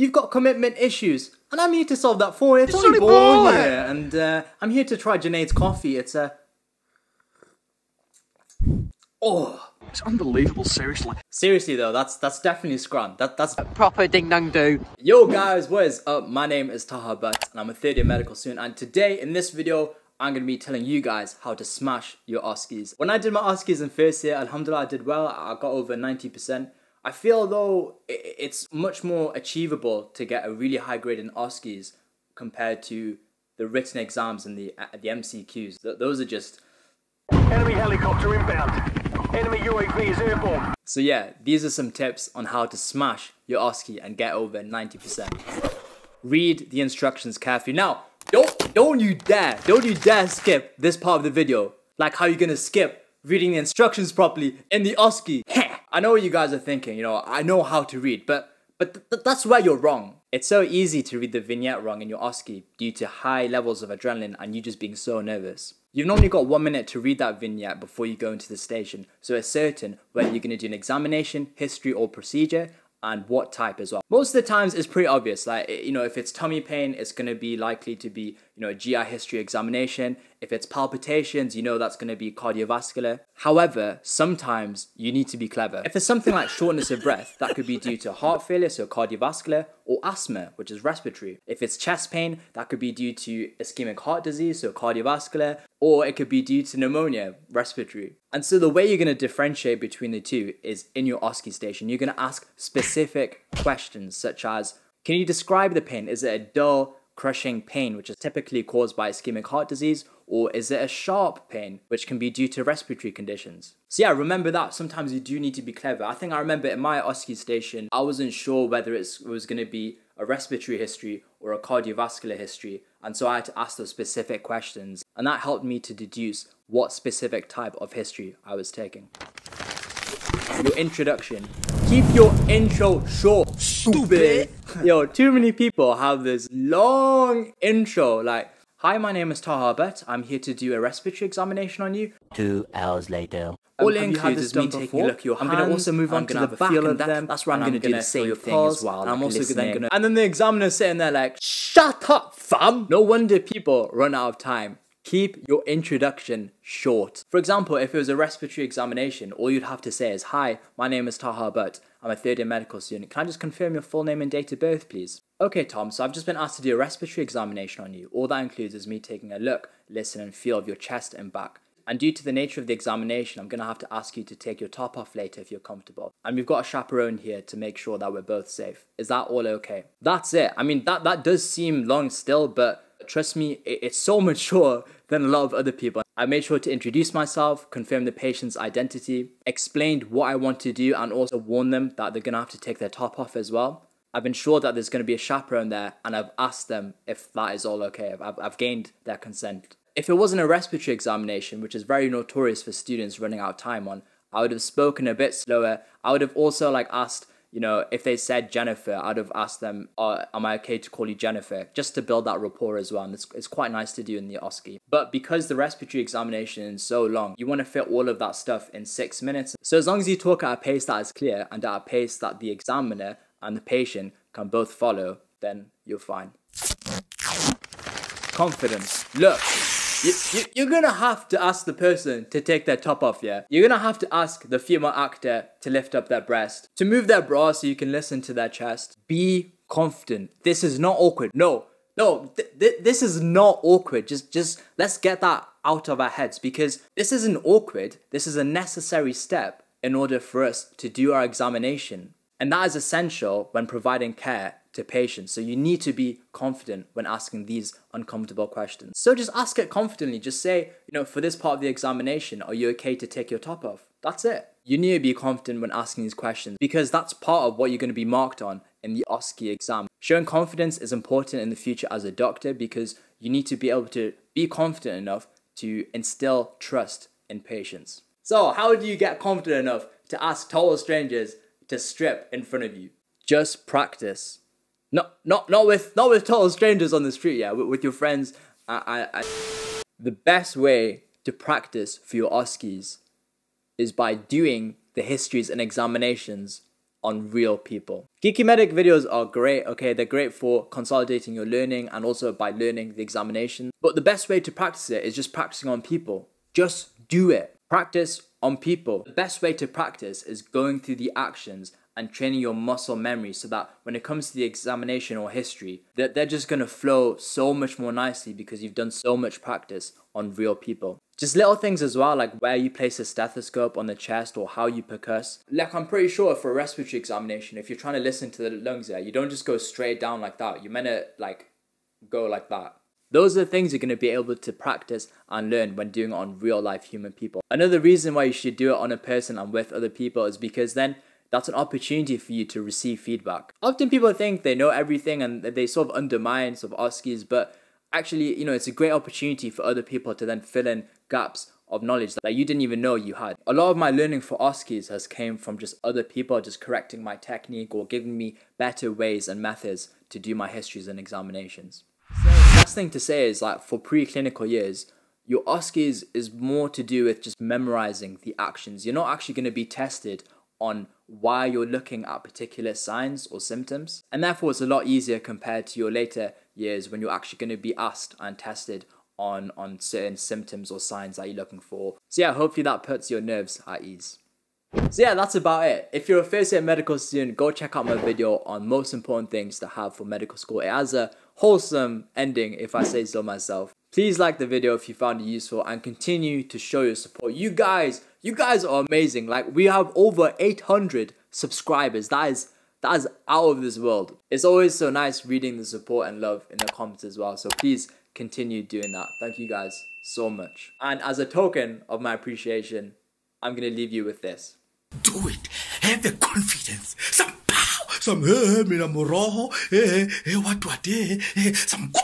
you've got commitment issues, and I'm here to solve that for you. It's, It's only only Ball Ball. here, and uh, I'm here to try Junaid's coffee. It's a. Oh. It's unbelievable, seriously. Seriously though, that's that's definitely scrum. That that's Proper ding dong do. Yo guys, what is up? My name is Taha Butt and I'm a third year medical student and today in this video I'm going to be telling you guys how to smash your OSCEs. When I did my OSCEs in first year, Alhamdulillah I did well, I got over 90%. I feel though it's much more achievable to get a really high grade in OSCEs compared to the written exams and the, uh, the MCQs. Those are just Enemy helicopter inbound. Enemy UAV is airborne. So yeah, these are some tips on how to smash your OSCE and get over 90%. Read the instructions carefully. Now, don't don't you dare, don't you dare skip this part of the video. Like how you're gonna skip reading the instructions properly in the OSCE. Heh. I know what you guys are thinking, you know, I know how to read, but but th- th- that's where you're wrong. It's so easy to read the vignette wrong in your OSCE due to high levels of adrenaline and you just being so nervous. You've normally got one minute to read that vignette before you go into the station, so it's certain whether you're going to do an examination, history, or procedure, and what type as well. Most of the times it's pretty obvious, like, you know, if it's tummy pain, it's going to be likely to be, you know, a GI history examination. If it's palpitations, you know that's going to be cardiovascular. However, sometimes you need to be clever. If it's something like shortness of breath, that could be due to heart failure, so cardiovascular, or asthma, which is respiratory. If it's chest pain, that could be due to ischemic heart disease, so cardiovascular, or it could be due to pneumonia, respiratory. And so the way you're going to differentiate between the two is in your OSCE station. You're going to ask specific questions such as, can you describe the pain? Is it a dull, crushing pain, which is typically caused by ischemic heart disease, or is it a sharp pain, which can be due to respiratory conditions? So yeah, remember that. Sometimes you do need to be clever. I think I remember in my OSCE station, I wasn't sure whether it was going to be a respiratory history or a cardiovascular history, and so I had to ask those specific questions, and that helped me to deduce what specific type of history I was taking. Your introduction. Keep your intro short, stupid. Yo, too many people have this long intro. Like, hi, my name is Taha Butt. I'm here to do a respiratory examination on you. Two hours later. All Um, it have you had includes this is me done taking a before? look at your I'm gonna also move I'm on to the have back feel and of that- them. that's where I'm and gonna do the same thing pulse, as well, And I'm like also then listening. gonna. And then the examiner's sitting there like, shut up, fam. No wonder people run out of time. Keep your introduction short. For example, if it was a respiratory examination, all you'd have to say is, Hi, my name is Taha Butt. I'm a third year medical student. Can I just confirm your full name and date of birth, please? Okay, Tom, so I've just been asked to do a respiratory examination on you. All that includes is me taking a look, listen, and feel of your chest and back. And due to the nature of the examination, I'm going to have to ask you to take your top off later if you're comfortable. And we've got a chaperone here to make sure that we're both safe. Is that all okay? That's it. I mean, that, that does seem long still, but trust me, it's so mature than a lot of other people. I made sure to introduce myself, confirm the patient's identity, explained what I want to do, and also warn them that they're to have to take their top off as well. I've ensured that there's to be a chaperone there, and I've asked them if that is all okay. I've, I've gained their consent. If it wasn't a respiratory examination, which is very notorious for students running out of time on, I would have spoken a bit slower. I would have also like asked, you know, if they said Jennifer, I'd have asked them, uh, am I okay to call you Jennifer? Just to build that rapport as well. And it's, it's quite nice to do in the OSCE. But because the respiratory examination is so long, you want to fit all of that stuff in six minutes. So as long as you talk at a pace that is clear and at a pace that the examiner and the patient can both follow, then you're fine. Confidence. Look, you, you, you're gonna have to ask the person to take their top off, yeah? You're gonna have to ask the female actor to lift up their breast, to move their bra so you can listen to their chest. Be confident. This is not awkward. No, no, th- th- this is not awkward. Just, just let's get that out of our heads because this isn't awkward. This is a necessary step in order for us to do our examination. And that is essential when providing care to patients. So you need to be confident when asking these uncomfortable questions. So just ask it confidently. Just say, you know, for this part of the examination, are you okay to take your top off? That's it. You need to be confident when asking these questions because that's part of what you're going to be marked on in the OSCE exam. Showing confidence is important in the future as a doctor because you need to be able to be confident enough to instill trust in patients. So, how do you get confident enough to ask total strangers to strip in front of you? Just practice. Not, not, not with, not with total strangers on the street. Yeah, with, with your friends. I, I, I. The best way to practice for your OSCEs is by doing the histories and examinations on real people. Geeky Medic videos are great, okay? They're great for consolidating your learning and also by learning the examination. But the best way to practice it is just practicing on people. Just do it. Practice on people. The best way to practice is going through the actions and training your muscle memory so that when it comes to the examination or history, that they're just gonna flow so much more nicely because you've done so much practice on real people. Just little things as well, like where you place a stethoscope on the chest or how you percuss. Like I'm pretty sure for a respiratory examination, if you're trying to listen to the lungs there, you don't just go straight down like that. You're meant to like go like that. Those are the things you're going to be able to practice and learn when doing it on real life human people. Another reason why you should do it on a person and with other people is because then that's an opportunity for you to receive feedback. Often people think they know everything and they sort of undermine sort of OSCEs, but actually, you know, it's a great opportunity for other people to then fill in gaps of knowledge that you didn't even know you had. A lot of my learning for OSCEs has came from just other people just correcting my technique or giving me better ways and methods to do my histories and examinations. So, last thing to say is like for preclinical years, your OSCEs is more to do with just memorizing the actions. You're not actually going to be tested on why you're looking at particular signs or symptoms. And therefore, it's a lot easier compared to your later years when you're actually going to be asked and tested on, on certain symptoms or signs that you're looking for. So, yeah, hopefully that puts your nerves at ease. So yeah, that's about it. If you're a first year medical student, go check out my video on most important things to have for medical school. It has a wholesome ending, if I say so myself. Please like the video if you found it useful and continue to show your support. You guys, you guys are amazing. Like we have over 800 subscribers. That is that is out of this world. It's always so nice reading the support and love in the comments as well. So please continue doing that. Thank you guys so much. And as a token of my appreciation, I'm gonna leave you with this. Do it. Have the confidence. Some power. Some hey, mina moroho. Hey, hey, what what? Hey, some